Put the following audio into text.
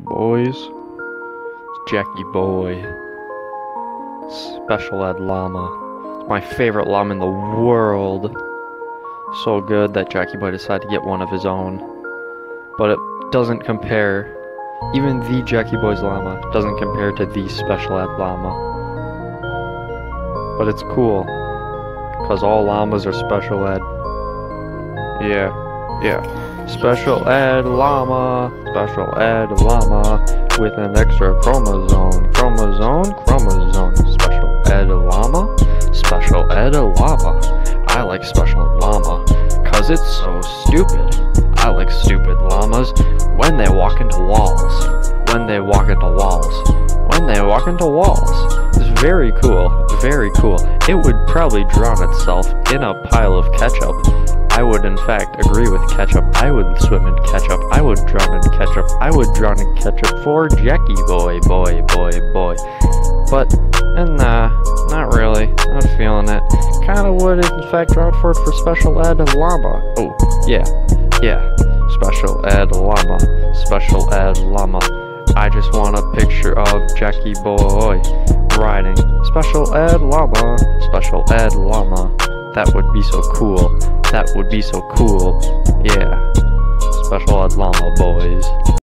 boys. It's Jackee Boi. Special Ed Llama. It's my favorite llama in the world. So good that Jackee Boi decided to get one of his own. But it doesn't compare. Even the Jackee Boi's llama doesn't compare to the Special Ed Llama. But it's cool. Because all llamas are Special Ed. Yeah, yeah. Special Ed Llama, Special Ed Llama, with an extra chromosome, chromosome, chromosome. Special Ed Llama, Special Ed Llama. I like Special Llama, cause it's so stupid. I like stupid llamas when they walk into walls. When they walk into walls. When they walk into walls. It's very cool, very cool. It would probably drown itself in a pile of ketchup I would in fact agree with ketchup. I would swim in ketchup. I would drown in ketchup. I would drown in ketchup for Jackee Boi, boy, boy, boy. But, and nah, not really. Not feeling it. Kinda would in fact drown for it for special ed llama. Oh, yeah, yeah. Special ed llama. Special ed llama. I just want a picture of Jackee Boi riding. Special ed llama. Special ed llama. That would be so cool. That would be so cool. Yeah. Special Ed Llama boys.